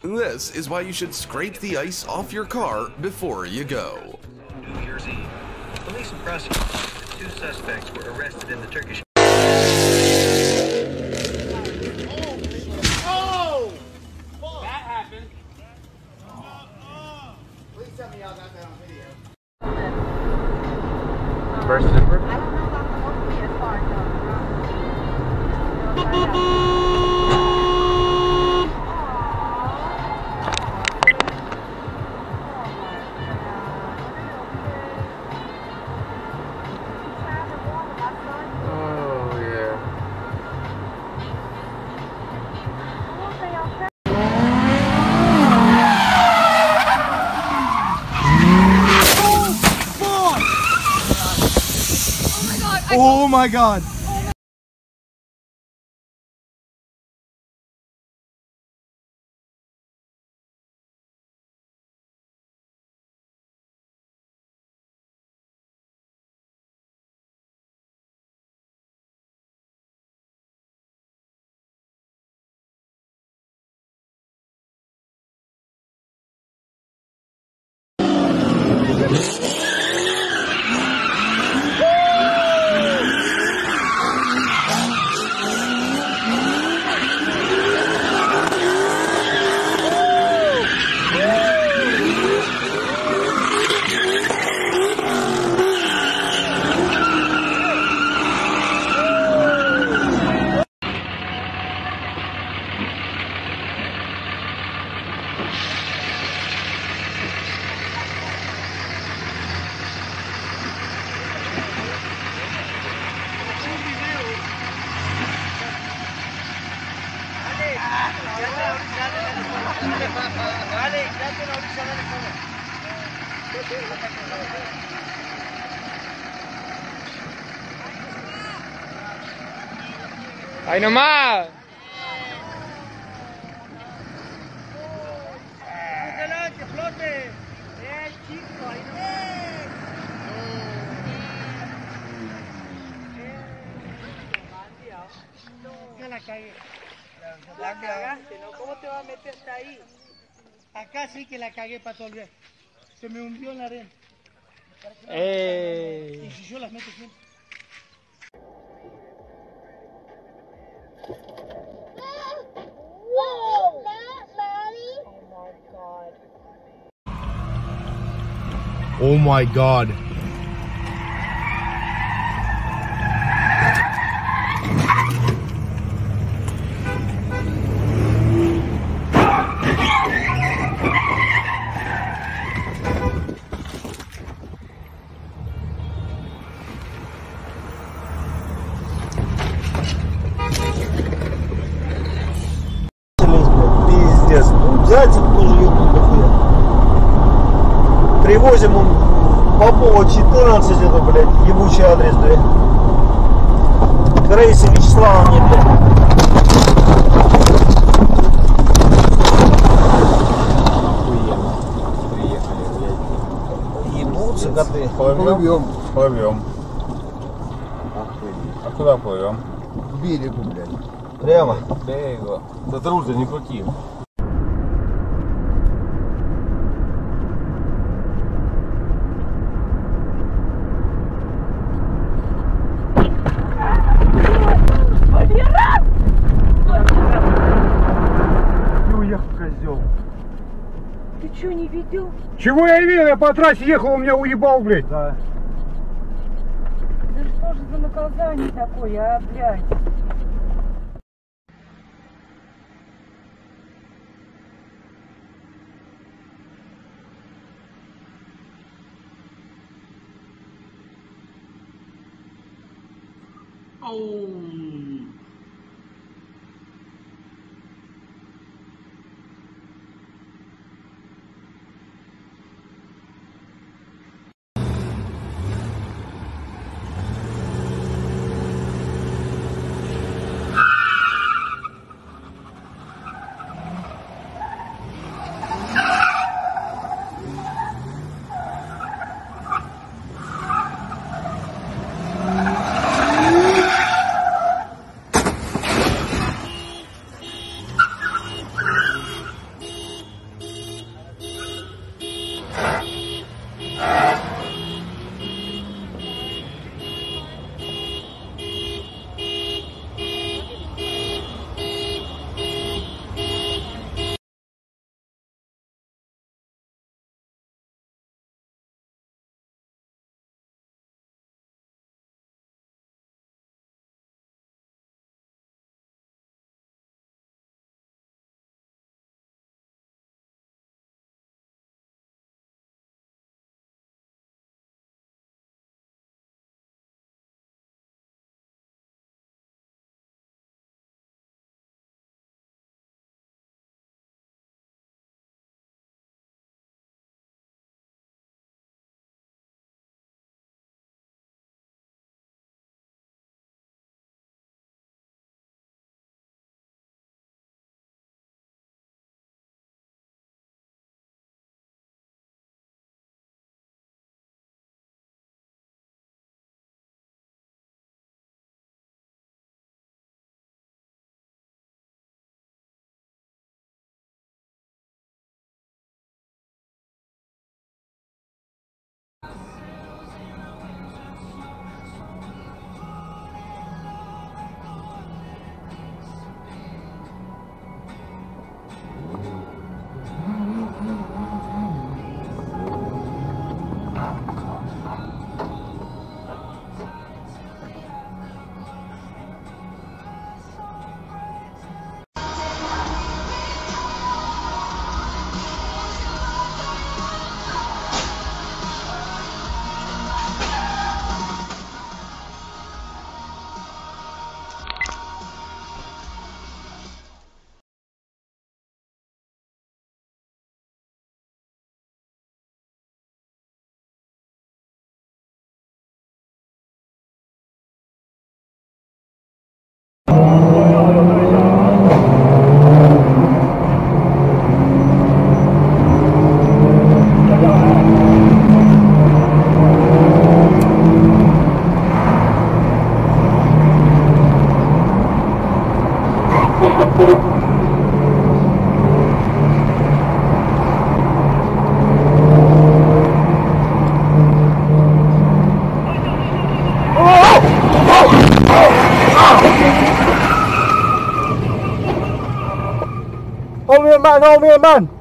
This is why you should scrape the ice off your car before you go. New Year's Eve. Police and prosecutors, two suspects were arrested in the Turkish First December? I don't know about the movie as far as Oh my god. Vale, ya te dale. Ahí nomás. Acá sí que la cagué para volver. Se me hundió en la arena. Y ¡Eh! si yo las meto siempre. Oh my god. Дядя тоже ебнут дохуя. Привозим он Попова 14, это, блядь, ебучий адрес, блядь. Грейса Вячеслава нет, блядь. Ебутся коты. Плывем. Плывем. А куда плывем? К берегу, блядь. Прямо. Берегу. Да трудно, не крути. что, не видел? Чего я видел? Я по трассе ехал, у меня уебал, блядь. Да. Да что же за наказание такое, а, блядь? Oh. Oh man, oh man, man!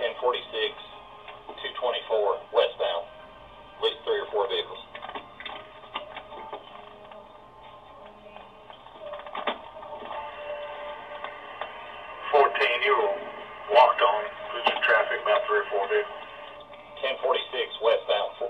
1046, 224 westbound. At least three or four vehicles. Fourteen, you walked on. There's traffic about three or four vehicles. 1046 westbound.